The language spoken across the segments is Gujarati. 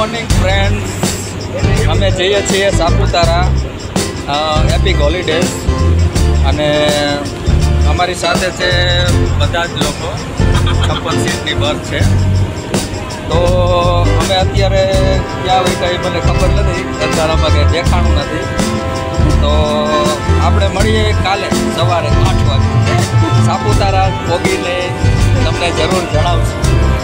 મોર્નિંગ ફ્રેન્ડ્સ અમે જઈએ છીએ સાપુતારા એપિક હોલિડેઝ અને અમારી સાથે છે બધા જ લોકો. છપ્પન સીટની બસ છે. તો અમે અત્યારે ક્યાં હોય કંઈ મને ખબર નથી. અંધારામાં કંઈ દેખાણું નથી. તો આપણે મળીએ કાલે સવારે આઠ વાગે સાપુતારા ભોગીને તમને જરૂર જણાવશું.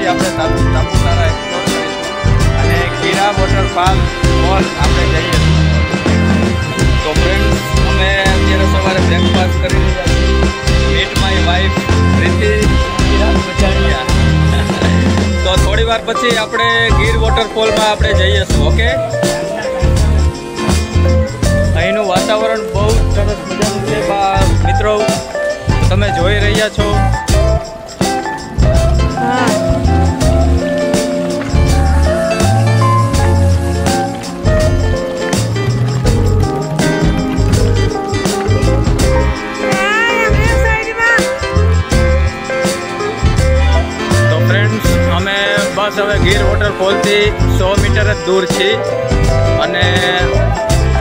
આ છે અમારા અ, અંકિતભાઈ રાઠોડ જે અમને સાપુતારા એક્સપ્લોર કરાવશે તો સે હાય હેલો તો હમણાં પંદર મિનિટ પંદર વીસ મિનિટ પછી આપણે સાપુ સાપુતારા એક્સપ્લોર અને ગીરા વોટરપાર્ક મોલ આપણે જઈએ તો ફ્રેન્ડ્સ અમે અત્યારે સવારે બ્રેકફાસ્ટ કરી લીધા મીટ માય વાઈફ પ્રીતિ તો થોડી વાર પછી આપણે ગીર વોટરફોલમાં આપણે જઈશું ઓકે? અહીંનું વાતાવરણ બહુ સરસ મજાનું છે મિત્રો તમે જોઈ રહ્યા છો. તો બસ હવે ગીર વોટરફોલથી સો મીટર જ દૂર છે. અને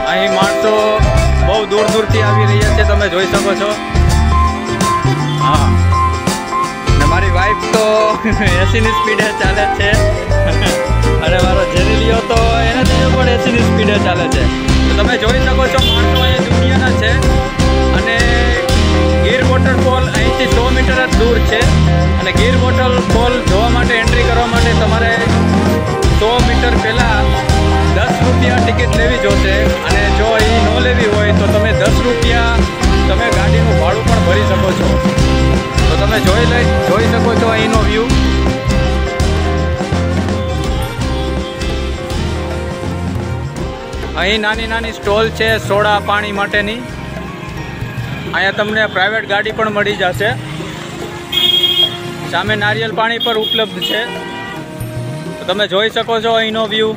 અહીં માણસો બહુ દૂર દૂરથી આવી રહ્યા છે, તમે જોઈ શકો છો. હા. ને મારી વાઈફ તો એસીની સ્પીડે ચાલે છે. અને મારો જેરીલિયો તો એને પણ એસીની સ્પીડે ચાલે છે. તમે જોઈ શકો છો, માણસો અહીંયા દુનિયાના છે. અને વોટરફોલ અહીંથી સો મીટર જ દૂર છે. અને ગીર વોટરફોલ જોવા માટે એન્ટ્રી કરવા માટે તમારે સો મીટર પહેલાં દસ રૂપિયા ટિકિટ લેવી જોશે. અને જો એ ન લેવી હોય તો તમે દસ રૂપિયા તમે ગાડીનું ભાડું પણ ભરી શકો છો. તો તમે જોઈ લઈ, જોઈ શકો છો અહીંનો વ્યૂ અહીં નાની નાની સ્ટોલ છે સોડા પાણી માટેની. અહીંયા તમને પ્રાઇવેટ ગાડી પણ મળી જશે. સામે નારિયેલ પાણી પર ઉપલબ્ધ છે. તમે જોઈ શકો છો અહીંનો વ્યૂ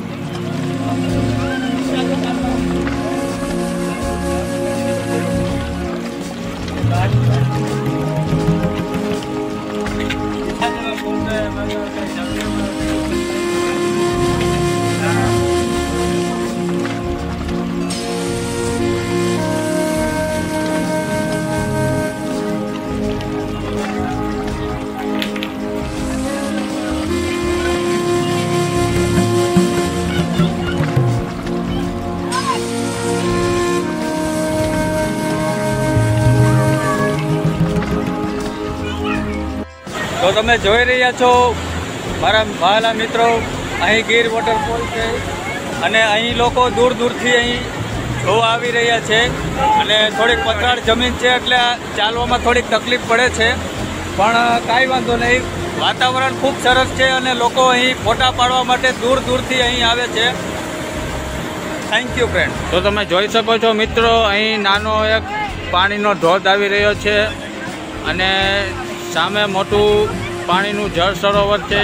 તો તમે જોઈ રહ્યા છો, મારા વહાલા મિત્રો, અહીં ગીર વોટરફોલ છે. અને અહીં લોકો દૂર દૂરથી અહીં જોવા આવી રહ્યા છે. અને થોડીક પથરાળ જમીન છે એટલે ચાલવામાં થોડીક તકલીફ પડે છે. પણ કાંઈ વાંધો નહીં. વાતાવરણ ખૂબ સરસ છે અને લોકો અહીં ફોટા પાડવા માટે દૂર દૂરથી અહીં આવે છે. થેન્ક યુ ફ્રેન્ડ તો તમે જોઈ શકો છો, મિત્રો, અહીં નાનો એક પાણીનો ધોધ આવી રહ્યો છે. અને સામે મોટું પાણીનું જળ સરોવર છે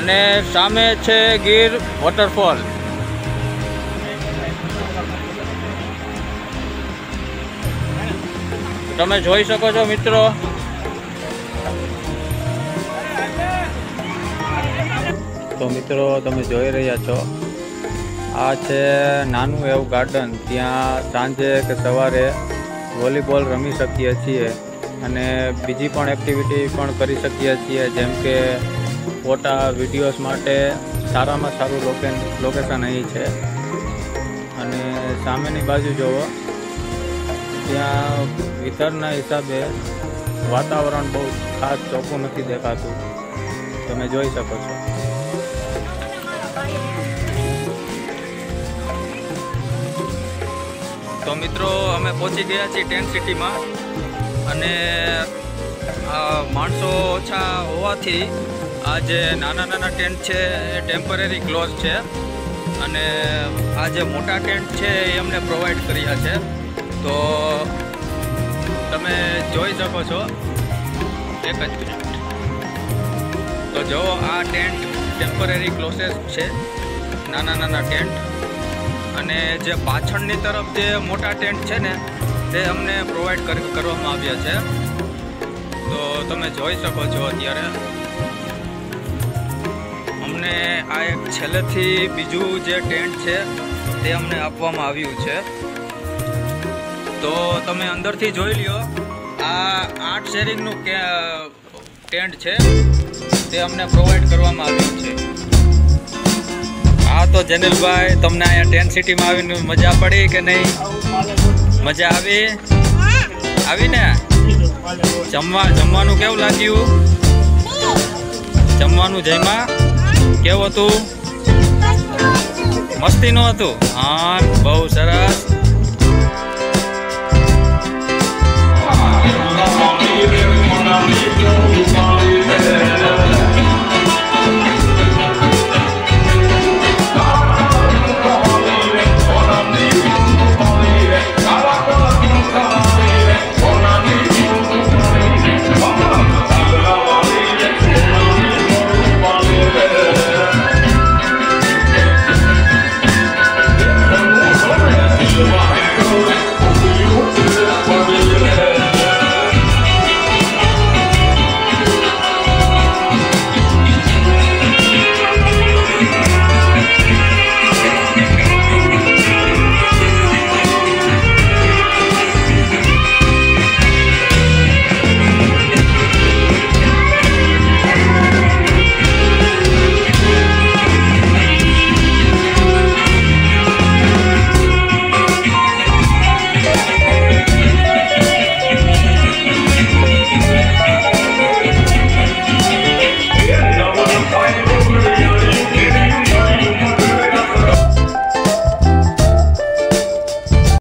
અને સામે છે ગીર વોટરફોલ. તમે જોઈ શકો છો મિત્રો. તો મિત્રો, તમે જોઈ રહ્યા છો. આ છે નાનું એવું ગાર્ડન ત્યાં સાંજે કે સવારે વોલીબોલ રમી શકીએ છીએ. અને બીજી પણ એક્ટિવિટી પણ કરી શકીએ છીએ, જેમ કે ફોટા વિડીયોઝ માટે સારામાં સારું લોકેન લોકેશન અહીં છે. અને સામેની બાજુ જુઓ ત્યાં વિતરના હિસાબે વાતાવરણ બહુ ખાસ ચોખ્ખું નથી દેખાતું. તમે જોઈ શકો છો. તો મિત્રો, અમે પહોંચી ગયા છીએ ટેન્ટ સિટીમાં. અને માણસો ઓછા હોવાથી આ જે નાના નાના ટેન્ટ છે, એ ટેમ્પરરી ક્લોઝ છે. અને આ જે મોટા ટેન્ટ છે, એ અમને પ્રોવાઈડ કર્યા છે. તો તમે જોઈ શકો છો. એક જ મિનિટ. તો જો આ ટેન્ટ ટેમ્પરરી ક્લોઝેસ છે, નાના નાના ટેન્ટ. અને જે પાછળની તરફ જે મોટા ટેન્ટ છે ને તે અમને પ્રોવાઈડ કરવામાં આવ્યા છે. તો તમે જોઈ શકો છો અત્યારે. અમને આ એક છેલ્લેથી બીજું જે ટેન્ટ છે, તે અમને આપવામાં આવ્યું છે. તો તમે અંદરથી જોઈ લ્યો, આ આઠ શેરિંગનું કે, ટેન્ટ છે, તે અમને પ્રોવાઈડ કરવામાં આવ્યું છે. હા તો જનીલભાઈ, તમને અહીંયા ટેન્ટ સિટીમાં આવીને મજા પડી કે નહીં? મજા આવી? આવી ને જમવા જમવાનું કેવું લાગ્યું? જમવાનું જયમાં કેવું હતું? મસ્તી મસ્તીનું હતું? હા, બહુ સરસ.